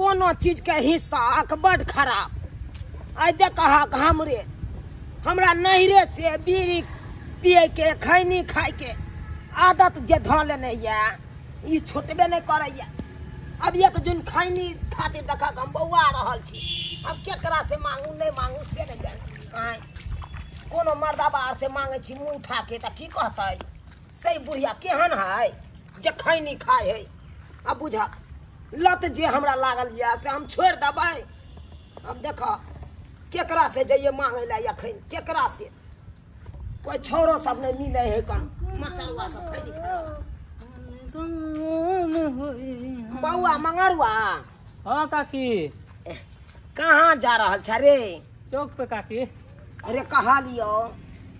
कोनो चीज़ के हिस्सा बड खराब। आई देख हमरे। हमरा नैहरे से बीड़ी पिए के खैनी खाए के आदत जे धऽ लेने ये ई छुटबे नहीं करैया। अब एक जून खैनी खातिर देखा हम बौआ रहल छी अब केकरा से मांगू, नहीं मांगू, से नहीं जाने। कोनो मर्दा बाहर से मांगे छी, मुँह उठा के तऽ की कहतै? सही बुढ़िया केहन है जे खैनी खाए है? अब बुझा लत जे हमरा लागल यऽ से हम छोड़ि देबै। अब देख केकरा से जइए मांगे ला एखन केकरा से? कोई छोरो सब नहीं मिले है कन। मचरुआ सब खैनी। बौआ मंगरुआ। हाँ काकी। कहाँ जा रहा छ रे? चौक पे काकी। अरे कहा लियो?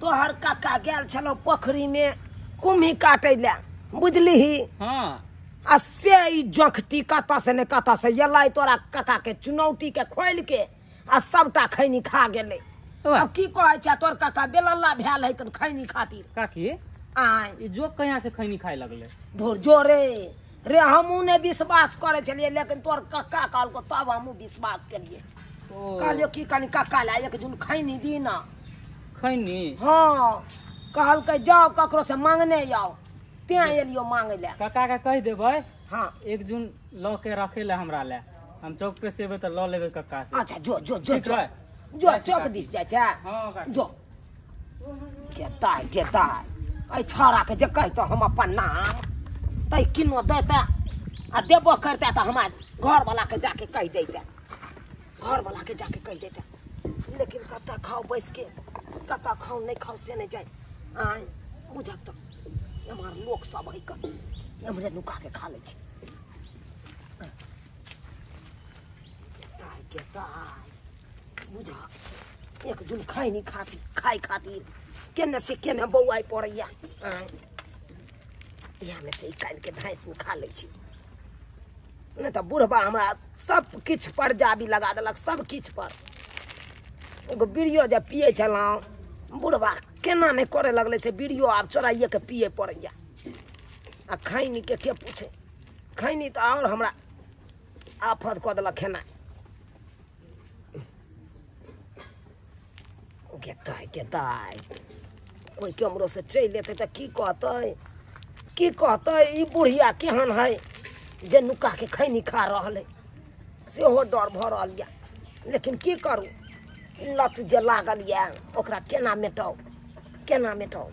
तोहर काका गेल छलो पोखरी में कुम्ही काटे ला। बुझलिही? हाँ। आ से ई जोखती कतऽ से ने कतऽ से एलै तोरा काका के चुनौती के खोल के आ सबटा खैनी खा गेलै। अब की कहै छै तोर काका बेलल्ला भेल है कन खैनी खातिर काकी आय। ये जोक कहाँ से खैनी खाए लगले? धुर जोरे। रे हमहूँ ने विश्वास करे छलियै लेकिन तोर काका कहलको तब हमहूँ विश्वास ओ। कहलियो की कनी काका ला एक जून खैनी दी ना खैनी? हाँ कहलकै जाओ ककरो से मांगने जाओ। तें एलियो मांगे ले काका के कह देबै हाँ। एक जून ल के रखे ले हमरा ले हम चौक पे से तऽ ल लेबै काका से। अच्छा जो जो जो जो। जो चौक। दिस जाइ छै। हाँ जो। केताय केताय एहि छौड़ा के जे कहितो हम अपन नाम तै किनो देते आ देबो करते तऽ हमरा घर वाला के जाके कह देते। घर वाला के जाके कह देते। लेकिन कतऽ खाओ बैस के कतऽ खाओ नहीं खाओ से नहीं जाए आय बुझब तऽ। हमार लोक सब है कर एमरे नुका के खा लै छी। केताय केताय बुझा एक दिन खैनी खातिर खाइ खातिर केने से केने बौआइ पड़ैया। इएहमे से काल्हि के भैंस खा लै छी। नहि तऽ बुढ़बा हमरा सब किछु पर जाबी लगा देलक, सब किछु पर। एगो बीड़ियो जे पिए छलहुँ, बुढ़बा केना नहि करे लगलै से बीड़ियो आब चोराइए के पिए पड़ैया? आ खैनी के के पूछे? खैनी तऽ आओर हमरा आफत कऽ देलक खेनाइ। गेताय गेताय कोई केमरो से चलि एतै तऽ की कहतै? की कहतै? बुढ़िया केहन है जे नुका के खैनी खा रहल? है सेहो डर भऽ रहल यऽ लेकिन की करू? लत जे लागल यऽ ओकरा केना मेटाउ? केना मेटाउ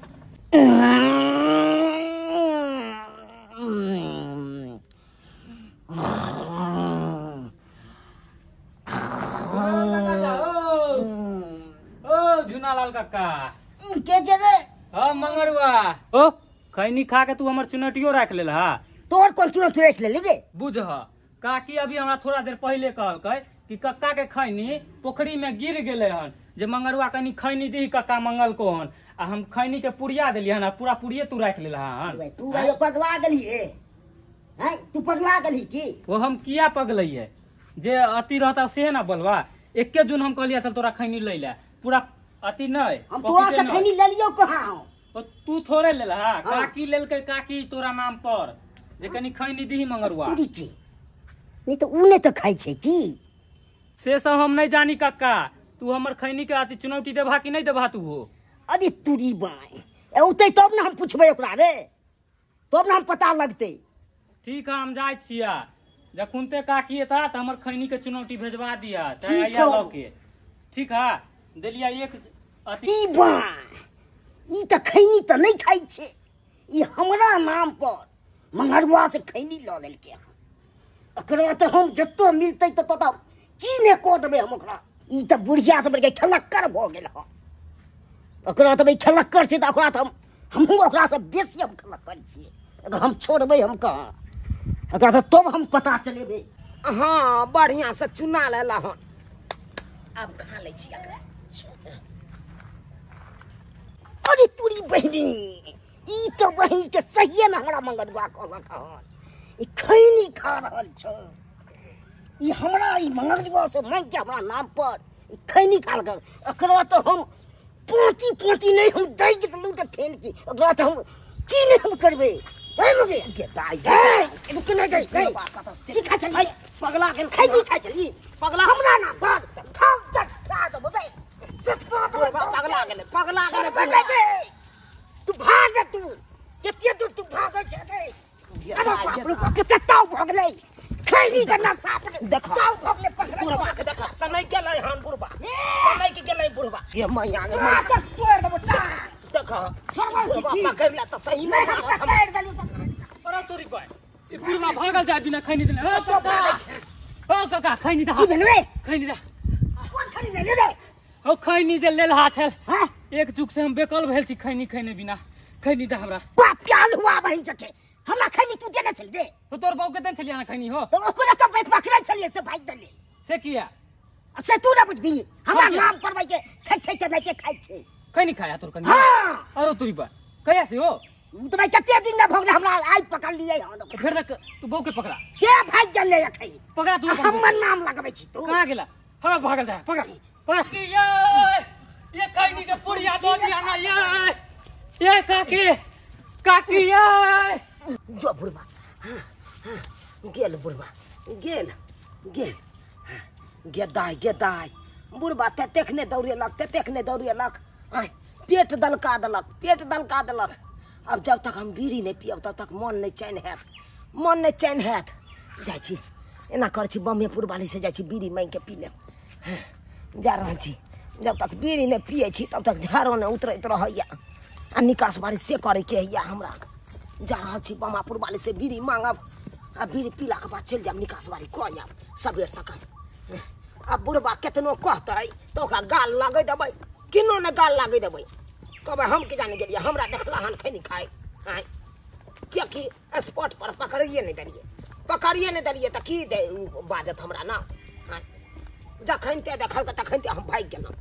ओ झुनालाल काका। के जेबे हाँ मंगरुआ ओ? खैनी खा के तू हमर चुनौतियो राख लेल हा तोहर कोन चुनौती राखि लेली रे? बुझ काकी अभी हमरा थोड़ा देर पहले कहलकै कि कक्का के खैनी पोखरी में गिर गेले हन जे मंगरुआ कनी खैनी दी कक्का मंगल को हन। आ हम खैनी के पुड़िया देलिए हन पूरा पुड़िये तू राख लेल हन। तू भाई पगला गेली रे हैं? तू पगला गेली की? वो हम किया पगलैये? जे अति रहता से ना बोलवा एके जून हम कहलिया चल तोरा खैनी ले ले। पूरा अति नहीं हम तोरा से खैनी ले लियो कहाँ? हो ओ तू थोड़े लेल हा? काकी लेलकै काकी तोरा नाम पर। जे कनी खैनी दी मंगरुआ। की नहीं तो उने तो खाई छे की? से सब हम नहीं जानी कक्का तू हमर खैनी के अति चुनौती देबा कि नहीं देबा तू? हो अरे तुरी बाई। औते तब ना हम पूछबे ओकरा रे। तब ना हम पता लगते। ठीक है हम जाए छिया। जखुनते काकी एता त हमर खैनी के चुनौती भेजवा दिया ठीक चाहे छौ। लऽ के। ठीक है देलिया एक अति ई बाई ई तो खैनी तो नहीं खाई छे। ई हमरा नाम पर मंगरवा से खैनी लऽ लेलके। ओकरा तो हम जत्तो मिलते तो तो की ने को देबे हम ओकरा? ई तो बुढ़िया तो बड़के खलक्कर भ गेल ह ओकरा तो भाई खलक्कर छै तऽ ओकरा तो हम हमहूँ ओकरा से बेसी हम खलक्कर छियै अगर हम छोड़बै हम कहाँ? ओकरा तो तब हम पता चलेबै। हाँ बढ़िया से चुना लेला हन। आब खा लै छी अरे तोरी बहिनी ई तो बहिन के सहिए में हमरा मंगरुआ कहलक हन। ई खैनी खा रहल छ। ई हमरा ई मंगरुआ से मांग के हमरा नाम पर ई खैनी खा लक एकरा तो हम पोती पोती नहीं हम दै के तो फेन की ओकरा तो हम की नहीं हम करबे ए मुझे दाई ए रुक नहीं गई गई का तो चिखा चली। पगला गेल खाई नहीं खा चली। पगला हमरा ना बात थाम चट खा दो बुझे सच को तो पगला गेल पगला बैठ तू भाग तू। कितने दूर तू भाग छे अरे बाप रे कितना ताव भोगले। खैनी करना साफ़ देखा। ताव भोगले पकड़। बुढ़वा के देखा। समय गेलै हन बुढ़वा समय के गेलै बुढ़वा ये मैया गे मैया तोड़ दो बेटा देखा छोड़ो बुढ़वा की पकड़ ला तो सही में मैं हाथ पैर दली तो। अरे तोरी कोई ई बुढ़वा भागल जाय बिना खैनी देले ओ तो काका। ओ काका खैनी दा। की भेल रे? खैनी दा। कौन खरीद ले रे? ओ खैनी जे लेल हा? छल एक जुग से हम बेकल भेल छी खैनी खैने बिना। खैनी दा हमरा। बाप प्याल हुआ बहन चके हमरा खैनी तू देने चल दे। तो तोर बाऊ के देन छलिया ना खैनी हो? तो ओकरा तो पे पकड़े चलिए से भाग दले से किया? से तू ना बुझबी हमरा हम नाम पर भाई के ठै ठै चढ़ाई के खाई छे। खैनी खाया तोर कनी। हाँ। अरे तोरी बा कहिया से हो? तो भाई कितने दिन ना भोगले हमरा आई पकड़ लिए हम तो फिर तक तू बाऊ के पकड़ा। के भाग गले खै पकड़ा तू हमर नाम लगबै छी तू। कहाँ गेला हमरा भागल जाय पकड़। पकड़। की ये? ये खैनी के पुड़िया दो दिया ना ये? ये काकी काकी ये? जो बुढ़वा गेल बुढ़वा गेल गेल गेदाय गेदाय बुढ़वा ततेक ने दौड़ेलक ततेक ने दौड़ेलक आय पेट दलका देलक पेट दलका देलक अब जब तक हम बीड़ी नहीं पियब तब तक मन नहीं चैन हैत मन नहीं चैन हैत जाइ छी एना करै छी बम्बेपुर वाली से जाइ छी बीड़ी मांगि के पी लेब जा रहल छी जब तक बीड़ी नहीं पियै छी तब तक झाड़ो नहीं उतरैत रहैया आ निकास बारी से करैके हैया हमरा जा रहल छी बमापुर वाली से बीड़ी मांगब, आ बीड़ी पीला के बाद चल जायब निकास बारी, कऽ आयब सबेर सकाल। आ बुढ़बा केतनो कहतै ओकरा गाल लागै देबै। किनो ने गाल लागै देबै। कहबै, हम की जाने गेलियै? हमरा देखला हन खैनी खाइ आय। किएकि स्पॉट पर पकड़िए नहीं देलियै। पकड़िए नहीं देलियै तऽ की दे बाजत हमरा ना? जखनिते देखलकै तखनिते हम भागि गेलहुँ।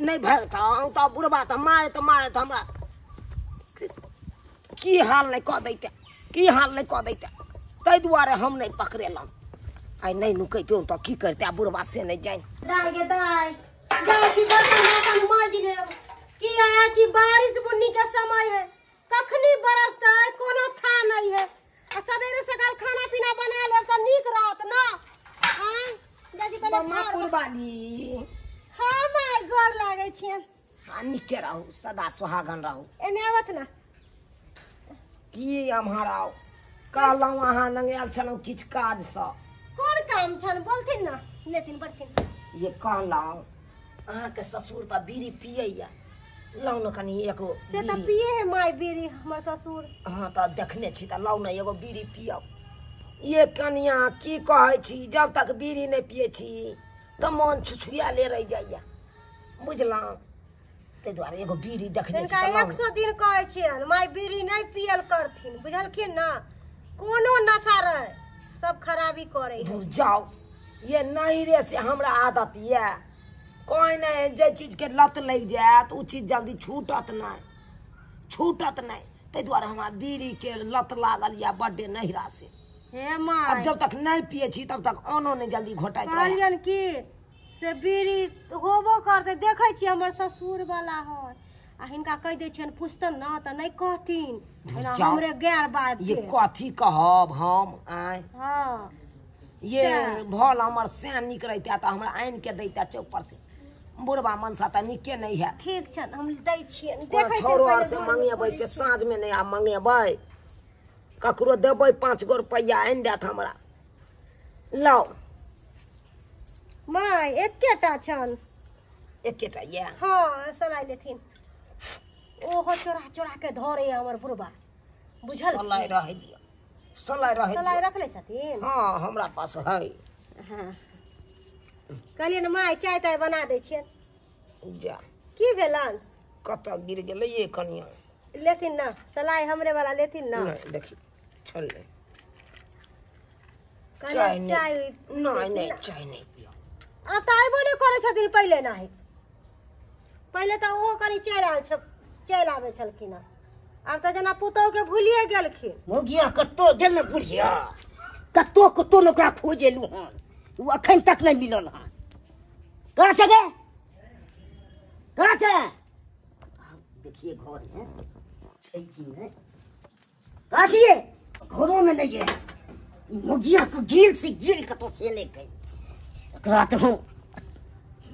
नहीं भागतहुँ तो बुढ़बा तो मारे तऽ मारे तऽ हमरा की हाल नहि कऽ दैते? की हाल नहि कऽ दैते? ताहि दुआरे हम नहि पकड़ेलहुँ। आइ नहि नुकैतौ तऽ की करतै? बुढ़बा से नहि जानि। दाय गे दाय दाय की बर्तन बर्तन मांज ले कि आया कि बारिश बुन्नी का समय है? कखनी बरसता? है कोनो था नहीं है। आ सवेरे सकाल खाना पीना बना ले तो नीक रहत ना? हाँ दादी पहले बमापुर वाली हाँ माय गोर लागे छियन। आ नीके रहू सदा सुहागन रहू। एने आवत ना? की अम्हरा कहलहुँ अहाँ लग आयल छलहुँ किछु काजसँ। कोन काम छन बोलथिन ना। लेथिन बढ़थिन ये कहलहुँ अहाँके ससुर तऽ बीड़ी पियैया। लाउ ने कनि एगो से तो बीड़ी। पिए है माय बीड़ी हमर ससुर। हाँ तऽ देखने छी तऽ लाउ ने एगो बीड़ी पियब। ये कनिया की कहै छी? जब तक बीड़ी नहि पियै छी तऽ मोन छुछुआले रहि जाइया। बुझलहुँ? ताहि दुआरे एगो बीड़ी देखने लाउ एक ने। सौ दिन कहै छियन माय बीड़ी नहीं पियल करथिन। बुझलखिन ना? कोनो नशा रहे सब खराबी करे। दूर जाओ ये नहीं रे से हमरा आदत ये। कोई नहीं जे चीज़ के लत लग जायत उ चीज़ जल्दी छूटत नहीं छूटत नहीं ताहि दुआरे हमरा बीड़ी के लत लागल या बड्डे नहिरा से। हे अब जब तक नहीं पिए छी तब तक आनो नहीं जल्दी घोटाइत कहलियन की से बीड़ी होबो करते देखे छी हमर ससुर वाला है आ हिनका कह दे छियन पुछतन ना त नहीं कहथिन। हमरे गैर बात ये छै। कथी कहब हम आय? हाँ। ये। भल हमर सैन निक रहिते तऽ हमरा आनि के दैते चौक पर से। बुढ़बा मनसा तऽ नीके नहीं है ठीक छन हम दै कोइ देखे छोरो आर से मंगेबै से साँझमे नहि आब मंगेबै। ककरो देबै पाँच गो रुपैआ आनि देत हमरा। लाउ। माय एकेटा छन एकेटा ये हाँ सलाई लेथिन ओहो चोरा चोरा के धरे हमर बुढ़बा बुझल सलाइ रहै दियौ सलाइ रहै सलाई दियौ रखले छथिन हाँ हमरा पास है हाँ कहलियन माय चाय ताय बना दै छियन जा की भेलन कतऽ गिर गेलै ये कनिया लेथिन ना सलाई हमरे वाला लेथिन ना देखी छलै चाय कहलियन चाय नहि नहि नहि चाय नहि आब तऽ अयबो नहि करै छथिन, पहिले नाही पहिले तऽ ओहो कनि चलि आयल छ चलि आबै छलखिन हँ। आब तऽ जेना पुतहुके भूलिए गेलखिन। भोगिया कत्तो गेल ने बुढ़िया। कत्तो कत्तो ने ओकरा खोजेलू हन। ओ अखन तक नहीं मिलल हन। कहाँ छै गे? कहाँ छै? देखिए घर में छै कि नहीं? आजिए घरों में नहीं है। ई मुगिया को गिल से गिल के तो से गई एकरा तो हम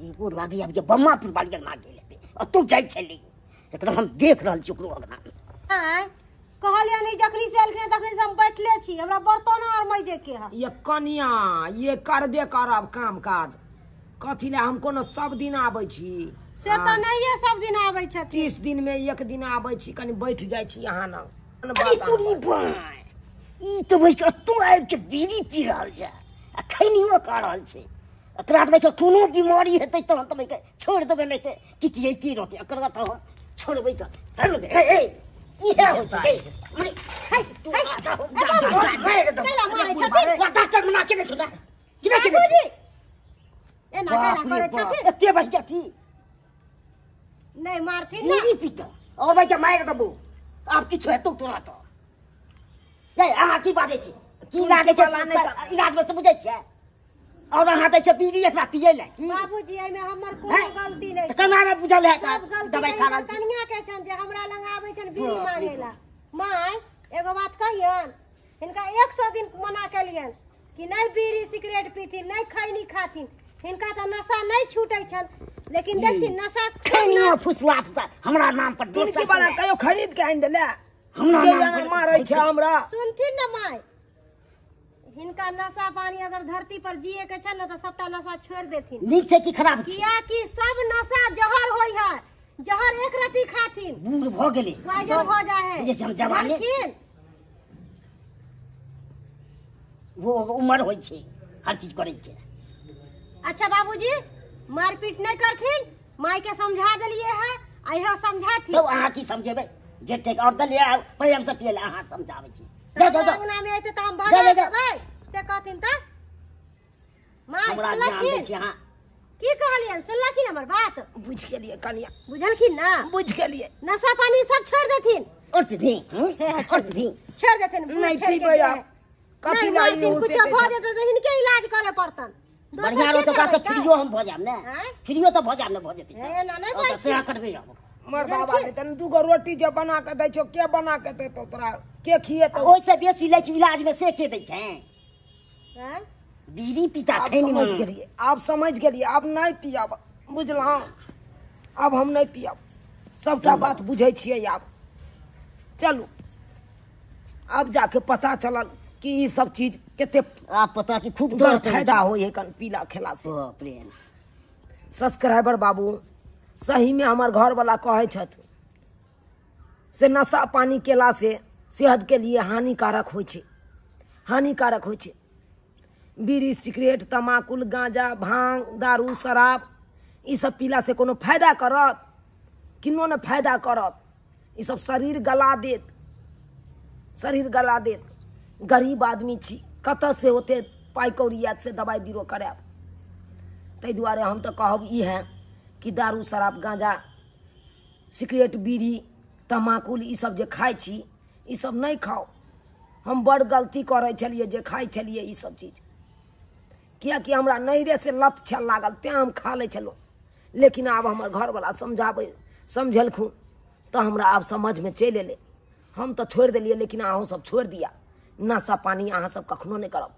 एगो लागी अब के बम्मा पर बालिया ना गेले और तू जाई छली एकरा हम देख रहल छी ओकरो अगना में आय कहलिया नहीं जखनी से एलखिन तखनी से हम बैठले छी। हमरा बर्तन और मज़े के है। ये कनिया ये करबे करब काम काज कथी ले हम कोनो सब दिन आबै छी? से तो नहीं है सब दिन आबै छथिन। तीस दिन में एक दिन आबै छी कनी बैठ जाइ छी यहाँ न अरे तोरी बाय ई तो बैठ के तू आबि के बीड़ी पी रहल छै आ खैनियो का रहल छै। एकरा तो बैठ के कोनो बीमारी हेतै तहन तो बैठ के छोड़ देबै नहीं ते कि की एती रहतै एकरा तो हम छोड़बै के। हेलो दे। ए ए इहे होइ छै मने हाय तू आता हो। जा जा। जा मार दे कैला मारै छथिन? वा डॉक्टर मना के नहीं छोड़ा कि नहीं के एना कैला रे छथिन एते बैठ थी। नहीं मारथिन ना। बीड़ी पीता। और बैठ के मार देबू आब किछु हेतौ तोरा तो। ये अहाँ की बाजै छी की लागे छै से बुझै छियै? और अहाँ दै छै बीड़ी एकरा पियै ले। की बाबूजी एमे हमर कोनो गलती नहीं। केना रे बुझल है सब गलती दवाई खा रहल छी कनिया के छन जे हमरा लंग आबै छन बीड़ी मांगे ला। माय एगो बात कहियन हिनका 100 दिन मना केलियन कि नहीं बीड़ी सिगरेट पीथिन नहीं खैनी खाथिन। हिनका तो नशा नहीं छूटे छन लेकिन देखथिन नशा खैनियो फुसला फुसला हमरा नाम पर वाला के कहियो खरीद के आनि देले। हमरा नाम पर मारै छै हमरा। सुनथिन न माय? हिनका नशा पानी अगर धरती पर जिए के छन न तो सबटा नशा छोड़ देथिन। नीक छै कि खराब छै? किया कि सब नशा जहर होई है जहर एक रति खाथिन। बूढ़ भ गेलै। वाइजन हो जाए। है जे हम जवानी? वो उम्र होइ छै हर चीज़ करै छै। अच्छा बाबूजी मारपीट नहीं करथिन? माई के समझा दिलिए है आ इहो समझाथिन। तो अहाँ की समझेबै? जेते और दलिया प्रेम से पियै ले अहाँ समझाबै छी। जा जा जा में आते तो हम जा, भगा जा, जा। से कहथिन त दै सुनलखिन की कहलियन? सुनलखिन हमर बात? बुझ गेलियै कनिया बुझलखिन ना? बुझ गेलियै। नशा पानी सब छोड़ देथिन। उठ दी उठ दी छोड़ देथिन नहीं के पीबै। है। कथी नहीं ला कुछ छै? जेतै तऽ इलाज करे पड़तन। बढ़िया के रहो तो ओकरा से करबै, फ्रीयो हम जायब ने? फ्रीयो तो जायब ने भऽ जेतै ए, एना नहि बाजि। सेहा करबै हम। हमर? बाबा ने तनी दूगो रोटी जे बना के दै छौ के बना के देतौ तोरा? के खिएतौ? ओहिसँ बेसी लै छी इलाज में से के दै छै? हैं? बीड़ी पीता आब खैनी समझ गेलियै आब समझ गेलियै आब नहीं पियब बुझलहुँ आब हम नहीं पियब। सबटा बात बुझे छियै आब। चलू। आब जाके पता चलल कि ई सब चीज़ कते आप पता कि खूब फ़ायदा हो है कन पीला खेला से। प्रेम। सब्सक्राइबर बाबू सही में हमर घर वाला कहे से नशा पानी केला से सेहत के लिए हानिकारक होइ छै। हानिकारक होइ छै। बीड़ी, सिगरेट, तमाकुल, गांजा, भाँग, दारू, शराब, ई सब पीला से कोनो फ़ायदा करत? किनो ने फ़ायदा करत? ई सब शरीर गला देत। शरीर गला देत। गरीब आदमी छी कतऽ से पाइ कौड़ी आयत से दवाइ बीरो करायब? ताहि दुआरे हम तऽ कहब ई है कि दारू, शराब, गांजा, सिगरेट, बीड़ी, तमाकुल, ई सब जे खाइ छी, ई सब नहि खाओ हम बड़ गलती करै छलियै, जे खाइ छलियै ई सब चीज़। किएकि हमरा नैहरेसँ लत छल लागल ते हम खा ले छलहुँ। लेकिन आब हमर घरवला समझाबै, समझेलखुन तो हमरा आब समझमे चल अयलै हम तो छोड़ दिलिए लेकिन अहूँसभ छोड़ दिया नशा पानी अहाँसभ कखनो नहीं करब।